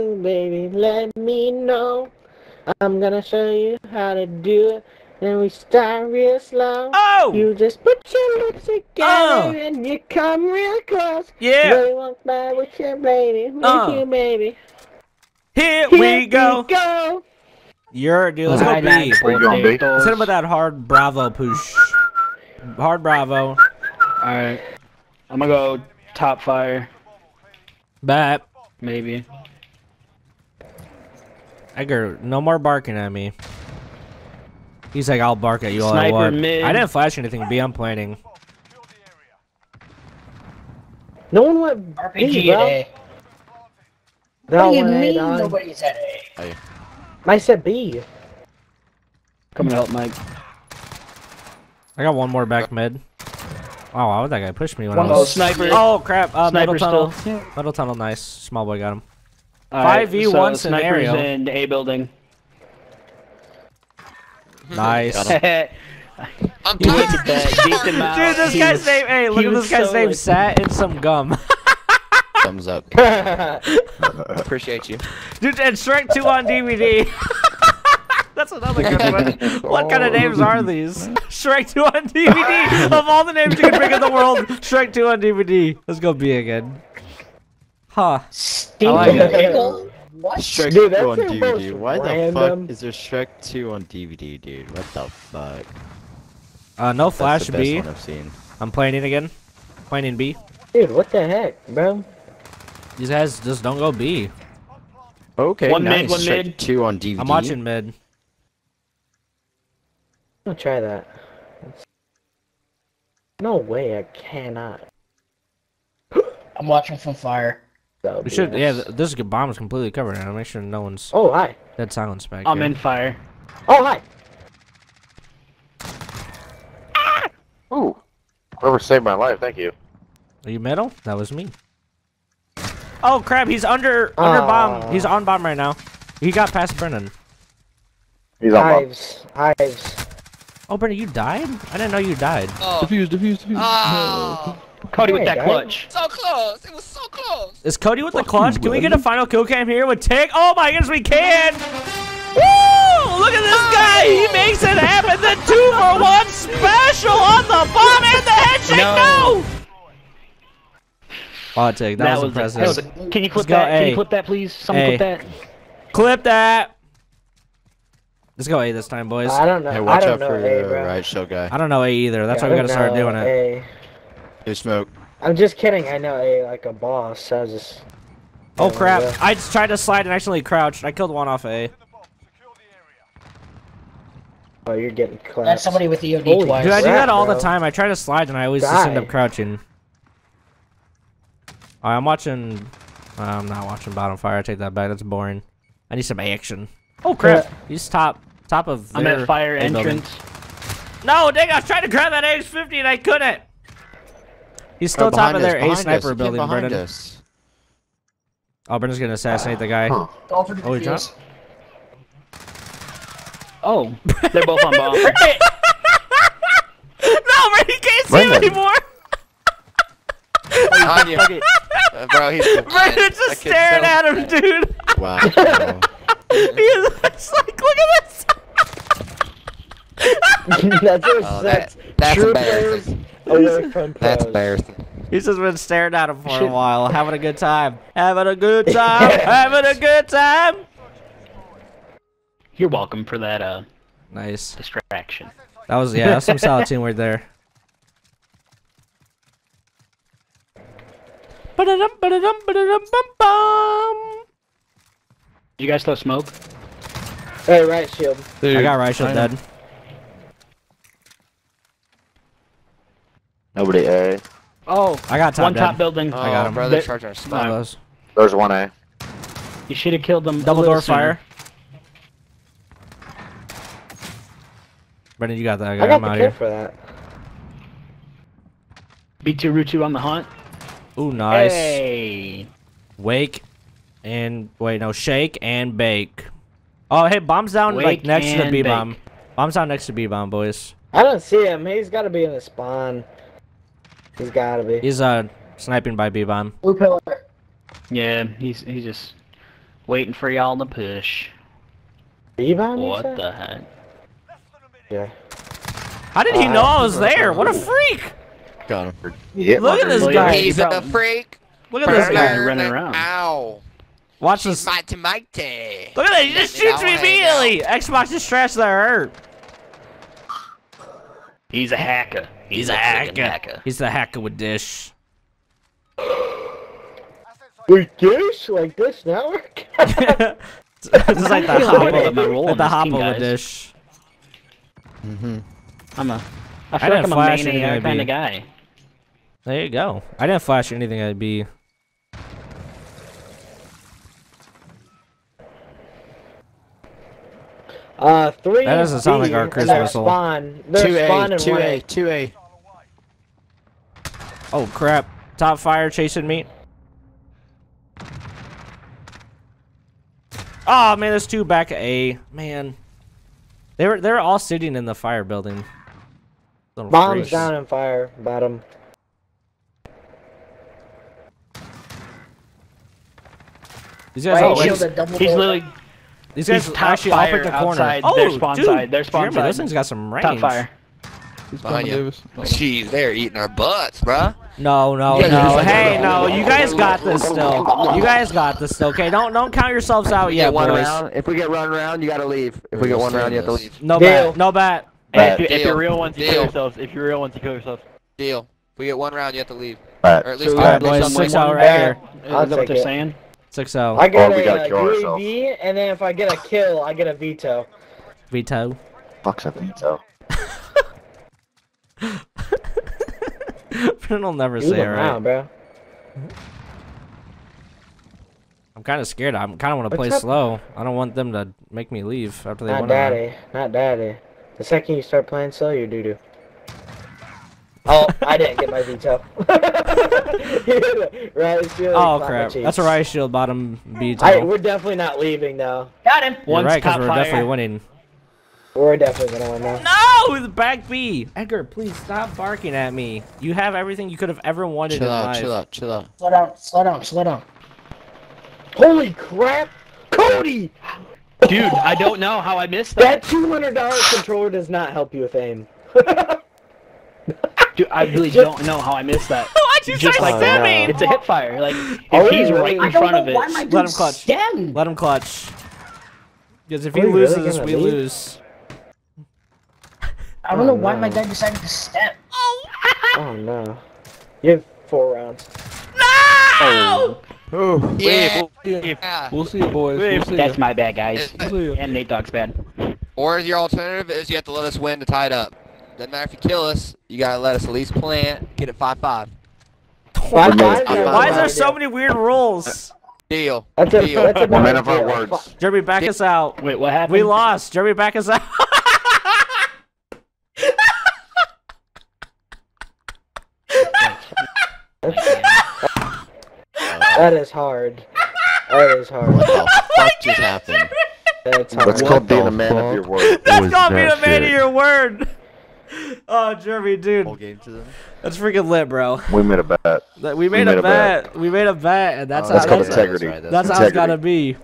so baby, let me know. I'm gonna show you how to do it. Then we start real slow. Oh! You just put your lips together Oh! and you come real close. Yeah! Really walk by with your baby, with Uh. you, baby. Here Here we go. go. You're dude. Let's go Ay, B. nice, Where you going, B? Let's hit him with that hard Bravo push. Hard Bravo. Alright. I'm gonna go top fire, Bat. maybe. Edgar, no more barking at me. He's like, I'll bark at you all I Sniper want. mid. I didn't flash anything. B, I'm planning. No one went B, RPG bro. at A. No What do you one mean dog. nobody's at A? I said B. Coming to help Mike. I got one more back mid. Oh, why would that guy push me when One I more was... sniper. Oh, crap. Uh, middle Sniper tunnel. still. Middle tunnel, nice. Small boy got him. Alright, 5v1 so scenario. Snipers in A building. Hmm. Nice. I'm You look tired. at that. Beat them out. Dude, this He guy's was- name. Hey, look at this guy's so, name. like- Sat in some gum. Thumbs up. Appreciate you. Dude, and Shrek 2 on DVD. That's another good one. What kind of names are these? Shrek 2 on DVD. of all the names you can bring in the world, Shrek 2 on DVD. Let's go B again. Huh. Stinking like it. pickle? What? Shrek Dude, 2 on that's the DVD. Why the fuck is there Shrek 2 on DVD, dude? What the fuck? Uh, no flash That's the best B. one I've seen. I'm playing it again. Playing in B. Dude, what the heck, bro? These guys just don't go B. Okay, One mid, nice. one Shrek mid. 2 on DVD. I'm watching mid. I'm gonna try that. No way, I cannot. I'm watching from fire. So We should, yeah, this bomb is completely covered now. Make sure no one's Oh hi. dead silence back I'm here. in fire. Oh hi. Ah! Ooh. Whoever saved my life, thank you. Are you metal? That was me. Oh crap! He's under under Aw. bomb. Ah. He's on bomb right now. He got past Brennan. He's on bomb. Hives. Hives. Oh, Brennan, you died? I didn't know you died. Oh. Defuse, defuse, defuse. Oh. Cody with Hey, that guys. clutch. So close. It was so close. Is Cody with the clutch? you, Can we get a final kill cam here with Tick? Oh my goodness, we can! Woo! Look at this guy! He oh! makes it happen! The two for one special on the bomb and the headshot! No! No. Oh, Tick, that, was, was impressive. Can you clip go that? Can you clip that, please? Someone A. clip that. Clip that! Let's go A this time, boys. I don't know. Hey, I watch don't out know for A, the bro. right shell guy. I don't know A either. That's Yeah, why we gotta start doing it. A. There's smoke. I'm just kidding. I know A like a boss. I was just. Oh crap! yeah. I just tried to slide and accidentally crouched. I killed one off A. Oh, you're getting clapped. That's somebody with EOD Holy twice. Dude, I do that all bro. the time. I try to slide and I always just end up crouching. Alright, I'm watching. uh, I'm not watching bottom fire. I take that back. That's boring. I need some action. Oh crap! He's top, top of. I'm at fire A building. entrance. No, dang! I was trying to grab that AX-50 and I couldn't. He's still Oh, top behind of us, their A behind us. sniper building, behind Brennan. us. Oh, Brennan's gonna assassinate the guy. Go for Oh, he defuse. Oh, they're both on bomb. no, Brennan, he can't see him anymore. On you. Fuck. Uh, bro, he's. Brennan's just staring so at him, blind. dude. Wow. he is it's like, look at this. that's what Oh, sets that, that's true players away from That's pros. embarrassing. He's just been staring at him for a while, having a good time. Having a good time. having a good time. You're welcome for that uh Nice. distraction. That was yeah, that's some solid teamwork there. You guys still smoke? Hey, riot shield. I got Raichel I know. dead. Nobody A. Oh, I got top one dead. top building. Oh, I got him. brother, There- charge our One spot. those. There's one A. You should have killed them. Double door sooner. fire. Brendan, you got that. I I got got him the out kill here. for that. B2 Root 2 on the hunt. Ooh, nice. Hey. Wake and wait, no, shake and bake. Oh, hey, bombs down like next to the B bomb. bake. Bombs down next to B bomb, boys. I don't see him. He's got to be in the spawn. He's got to be. He's uh sniping by B bomb. Blue pillar. Yeah, he's he's just Waiting for y'all to push. Are you behind? What sir? the heck? Yeah. How did he Uh, know I was there? What a freak! Got him. Yeah, Look at this guy. He's a freak. Look at this guy. running around. Ow. Watch this. Mighty mighty. Look at that. He just shoots me know, immediately. Xbox is trash that hurt. He's a hacker. He's a hacker. He's the hacker with dish. Wait, dish like this network? it's like the I hopper, know that my role like the this team, hopper with guys. dish. I'm a. I I feel didn't like I'm a flash main anything AR to kind of guy. There you go. I didn't flash anything at B. Uh, three. That doesn't sound like our B, cruise and they're. Spawn. They're two A, two A. Oh crap! Top fire chasing me. Oh man, there's two back A. Man, they were they were all sitting in the fire building. Little Bombs freaks. down and fire. Bottom. These guys, Riot all, shield He's literally these guys he's top actually all picked fire the corner. outside oh, their spawn dude, side, their spawn Jeremy, side. This thing's got some range. top fire. Behind you. Jeez, they're eating our butts, bruh. No, no, Yeah, no. Hey, no. You guys got this still. You guys got this still. Okay, don't don't count yourselves out yet, one boys. round. If we get run around, you gotta leave. If we get one round, you have to leave. No Deal. bat. No bat. Hey, if, you, if Deal. you're real ones, you kill Deal. yourselves. If you're real ones, you kill yourselves. Deal. If we get one round, you have to leave. Alright. Or at least So, All right, leave boys. Six out one right here. I'll Is that what they're it. saying? Six zero. I get Or a gotta kill ourselves. UAV, and then if I get a kill, I get a veto. Veto. Fuck's a veto. I'll never Leave say it them out, right. bro. I'm kind of scared. I'm kind of want to play up? slow. I don't want them to make me leave after they Not win. daddy. Not daddy. The second you start playing slow, you're doo doo. Oh, I didn't get my veto. right, shield, Oh crap! That's a riot shield bottom veto. I, we're definitely not leaving though. Got him. You're One's right, because we're fire. definitely winning. We're definitely gonna win now. No, the back B. Edgar, please stop barking at me. You have everything you could have ever wanted Chill in out, life. chill out, chill out. chill out. Slow down. Slow down. Slow down. Holy crap, Cody! Dude, I don't know how I missed that. That two hundred dollar controller does not help you with aim. Dude, I really don't know how I missed that. Why'd you Just start like that. that. spamming? It's a hip fire. Like if Oh, he's really? right in front of it. Let him clutch. stem. Let him clutch. Because if he we really loses, we leave? lose. I don't know Oh, why my oh, no. guy decided to step. Oh no. You have four rounds. No! Oh, Yeah. we'll, yeah. We'll see you, boys. We'll see that's my bad, guys. It- And Nate Dogg's bad. Or your alternative is you have to let us win to tie it up. Doesn't matter if you kill us, you gotta let us at least plant, get it 5-5. Five, five, Why Why is there so many weird rules? Deal. That's a, Deal. that's a We're men of our words. Jeremy, back us out. Wait, what happened? We lost. Jeremy, back us out. That is hard. That is hard. What the oh fuck just happened? That's hard. That's called being a man of your word. That's was called being a man of your word. Oh, Jeremy, dude, Whole game to them. that's freaking lit, bro. We made a bet. That- We made, made a a bet. bet. We made a bet, and that's Oh, how That's called that's, integrity. right, that's how it's gotta be.